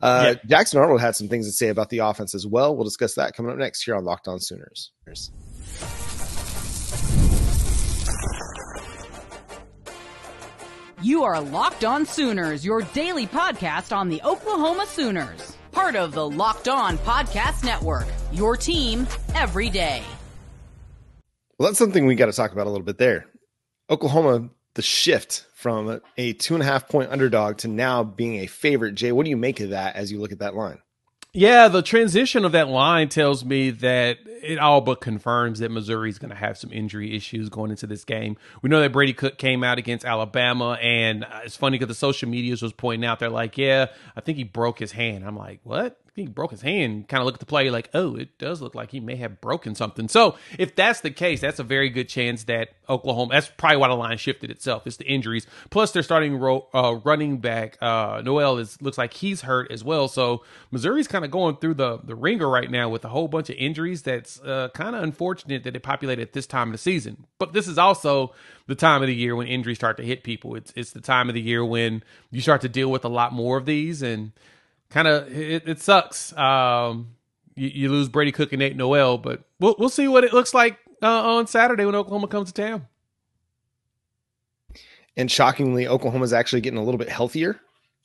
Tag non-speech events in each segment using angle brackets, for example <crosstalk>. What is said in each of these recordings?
Uh, yeah. Jackson Arnold had some things to say about the offense as well. We'll discuss that coming up next here on Locked On Sooners. You are Locked On Sooners, your daily podcast on the Oklahoma Sooners. Part of the Locked On Podcast Network, your team every day. Well, that's something we got to talk about a little bit there. Oklahoma, the shift from a two and a half point underdog to now being a favorite. Jay, what do you make of that as you look at that line? Yeah, the transition of that line tells me that it all but confirms that Missouri is going to have some injury issues going into this game. We know that Brady Cook came out against Alabama, and it's funny because the social medias was pointing out they're like, "Yeah, I think he broke his hand." I'm like, "What?" he broke his hand. Kind of look at the play, like, oh, it does look like he may have broken something. So if that's the case, that's a very good chance that Oklahoma. That's probably why the line shifted itself. It's the injuries. Plus, they're starting ro- uh, running back uh, Noel is looks like he's hurt as well. So Missouri's kind of going through the the ringer right now with a whole bunch of injuries. That's uh, kind of unfortunate that it populated at this time of the season. But this is also the time of the year when injuries start to hit people. It's it's the time of the year when you start to deal with a lot more of these and kind of it, it, sucks. Um, you, you, lose Brady Cook and Nate Noel, but we'll we'll see what it looks like uh, on Saturday when Oklahoma comes to town. And shockingly, Oklahoma's actually getting a little bit healthier.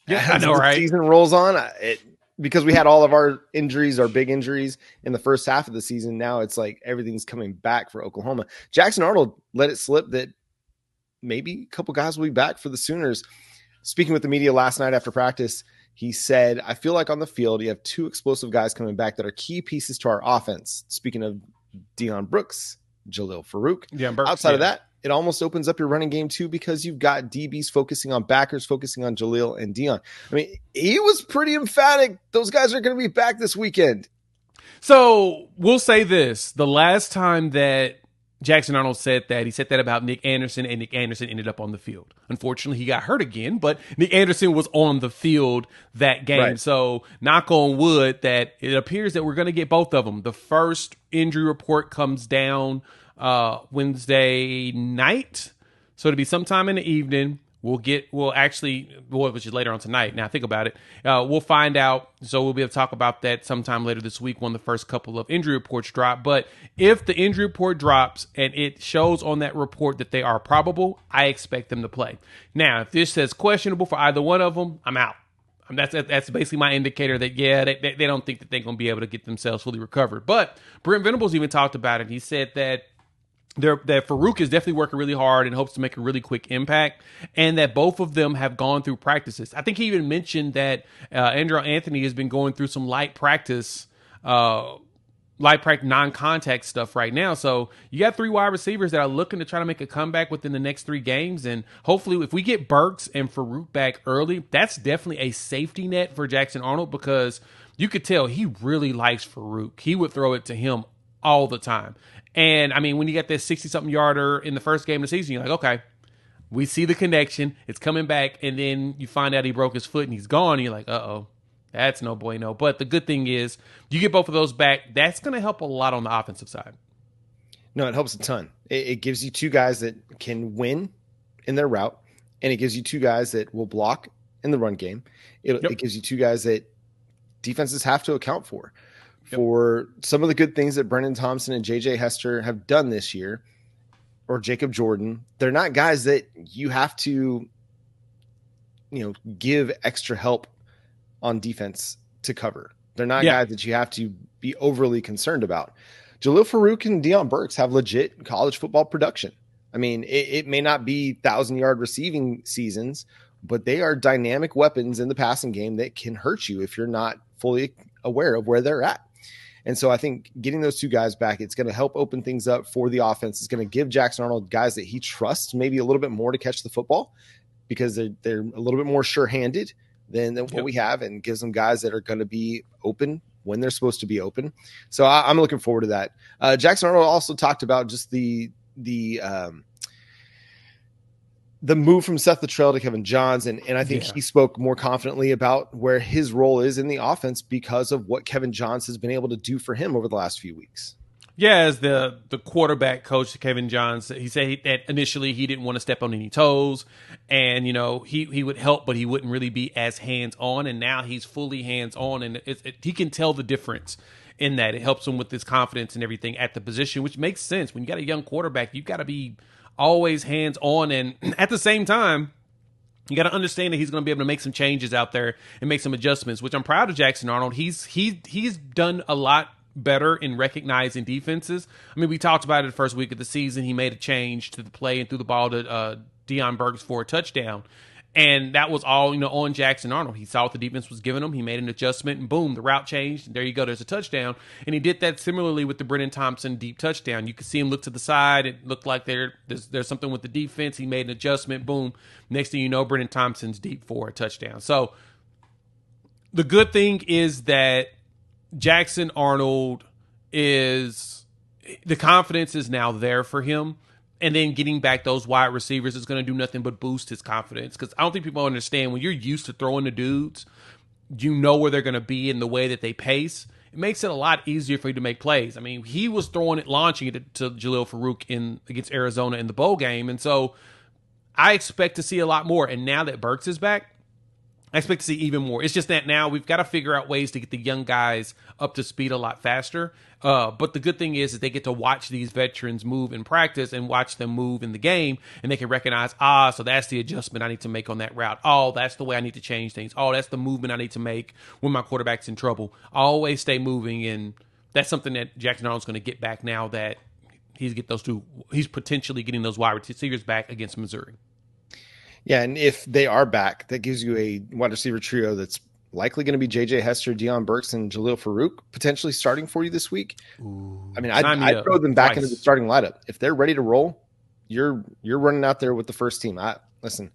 Yeah, <laughs> I know, right? Season rolls on. It, because we had all of our injuries, our big injuries in the first half of the season. Now it's like everything's coming back for Oklahoma. Jackson Arnold let it slip that maybe a couple guys will be back for the Sooners. Speaking with the media last night after practice, he said, I feel like on the field, you have two explosive guys coming back that are key pieces to our offense. Speaking of Deion Burks, Jalil Farooq. Yeah, Burks, Outside yeah. of that, it almost opens up your running game too because you've got DBs focusing on backers, focusing on Jalil and Deion. I mean, he was pretty emphatic. Those guys are going to be back this weekend. So we'll say this: the last time that Jackson Arnold said that. He said that about Nick Anderson, and Nick Anderson ended up on the field. Unfortunately, he got hurt again, but Nick Anderson was on the field that game. Right. So, knock on wood that it appears that we're going to get both of them. The first injury report comes down uh, Wednesday night. So, it'll be sometime in the evening. We'll get, we'll actually, well, which is later on tonight. Now, think about it. Uh, we'll find out. So, we'll be able to talk about that sometime later this week when the first couple of injury reports drop. But if the injury report drops and it shows on that report that they are probable, I expect them to play. Now, if this says questionable for either one of them, I'm out. That's that's basically my indicator that yeah they, they don't think that they're going to be able to get themselves fully recovered. But Brent Venables even talked about it. He said that that Farooq is definitely working really hard and hopes to make a really quick impact, and that both of them have gone through practices. I think he even mentioned that uh, Andrel Anthony has been going through some light practice, uh, light practice, non-contact stuff right now. So you got three wide receivers that are looking to try to make a comeback within the next three games, and hopefully, if we get Burks and Farooq back early, that's definitely a safety net for Jackson Arnold because you could tell he really likes Farooq. He would throw it to him all the time. And I mean, when you get this 60 something yarder in the first game of the season, you're like, okay, we see the connection. It's coming back. And then you find out he broke his foot and he's gone. And you're like, uh oh, that's no bueno. But the good thing is, you get both of those back. That's going to help a lot on the offensive side. No, it helps a ton. It, it gives you two guys that can win in their route, and it gives you two guys that will block in the run game. It, yep. it gives you two guys that defenses have to account for for some of the good things that Brenen Thompson and JJ Hester have done this year, or Jacob Jordan. They're not guys that you have to, you know, give extra help on defense to cover. They're not yeah. guys that you have to be overly concerned about. Jalil Farooq and Deion Burks have legit college football production. I mean, it, it may not be thousand yard receiving seasons, but they are dynamic weapons in the passing game that can hurt you if you're not fully aware of where they're at. And so I think getting those two guys back, it's going to help open things up for the offense. It's going to give Jackson Arnold guys that he trusts maybe a little bit more to catch the football because they're, they're a little bit more sure handed than, than what yep. we have and gives them guys that are going to be open when they're supposed to be open. So I, am looking forward to that. Uh, Jackson Arnold also talked about just the, the, um, the move from Seth Littrell to Kevin Johns, and, and I think yeah. he spoke more confidently about where his role is in the offense because of what Kevin Johns has been able to do for him over the last few weeks. Yeah, as the the quarterback coach Kevin Johns, he said that initially he didn't want to step on any toes, and you know he he would help, but he wouldn't really be as hands on. And now he's fully hands on, and it, it, he can tell the difference in that. It helps him with his confidence and everything at the position, which makes sense. When you got a young quarterback, you've got to be always hands on, and <clears throat> at the same time. You got to understand that he's going to be able to make some changes out there and make some adjustments, which I'm proud of Jackson Arnold. He's he he's done a lot better in recognizing defenses. I mean, we talked about it the first week of the season. He made a change to the play and threw the ball to uh, Deion Burks for a touchdown. And that was all, you know, on Jackson Arnold. He saw what the defense was giving him. He made an adjustment, and boom, the route changed. And there you go. There's a touchdown. And he did that similarly with the Brenen Thompson deep touchdown. You could see him look to the side. It looked like there, there's, there's something with the defense. He made an adjustment. Boom. Next thing you know, Brenen Thompson's deep for a touchdown. So the good thing is that Jackson Arnold is the confidence is now there for him. And then getting back those wide receivers is going to do nothing but boost his confidence. Because I don't think people understand when you're used to throwing the dudes, you know where they're going to be in the way that they pace. It makes it a lot easier for you to make plays. I mean, he was throwing it, launching it to, to Jalil Farooq in against Arizona in the bowl game, and so I expect to see a lot more. And now that Burks is back, I expect to see even more. It's just that now we've got to figure out ways to get the young guys up to speed a lot faster. Uh, but the good thing is that they get to watch these veterans move in practice and watch them move in the game, and they can recognize, ah, so that's the adjustment I need to make on that route. Oh, that's the way I need to change things. Oh, that's the movement I need to make when my quarterback's in trouble. I always stay moving, and that's something that Jackson Arnold's going to get back now that he's get those two. He's potentially getting those wide receivers back against Missouri. Yeah, and if they are back, that gives you a wide receiver trio that's likely going to be JJ Hester, Deion Burks, and Jalil Farooq potentially starting for you this week. Ooh, I mean, I'd, I'd throw them back into the starting lineup if they're ready to roll. You're you're running out there with the first team. I listen.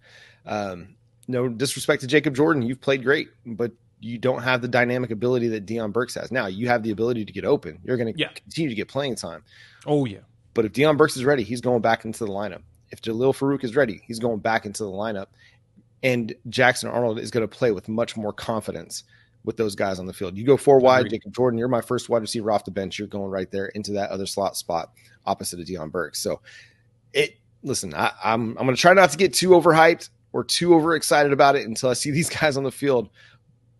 Um, no disrespect to Jacob Jordan, you've played great, but you don't have the dynamic ability that Deion Burks has. Now you have the ability to get open. You're going to yeah. continue to get playing time. Oh yeah. But if Deion Burks is ready, he's going back into the lineup. If Jalil Farooq is ready, he's going back into the lineup. And Jackson Arnold is going to play with much more confidence with those guys on the field. You go four wide, Jacob Jordan, you're my first wide receiver off the bench. You're going right there into that other slot spot opposite of Deion Burke. So it listen, I, I'm I'm gonna try not to get too overhyped or too overexcited about it until I see <laughs> these guys on the field.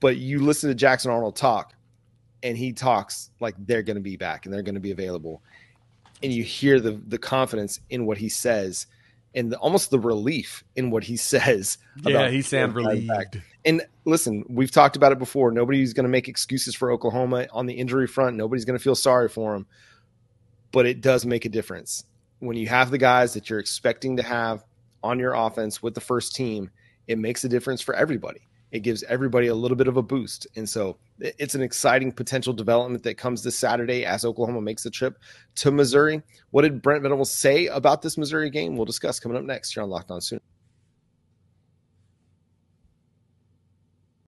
But you listen to Jackson Arnold talk, and he talks like they're gonna be back and they're gonna be available. And you hear the the confidence in what he says and the, almost the relief in what he <laughs> says. Yeah, he sounds relieved. Back. And listen, we've talked about it before. Nobody's going to make excuses for Oklahoma on the injury front. Nobody's going to feel sorry for him. But it does make a difference when you have the guys that you're expecting to have on your offense with the first team. It makes a difference for everybody. It gives everybody a little bit of a boost. And so it's an exciting potential development that comes this Saturday as Oklahoma makes the trip to Missouri. What did Brent Venables say about this Missouri game? We'll discuss coming up next here on Locked On Sooners.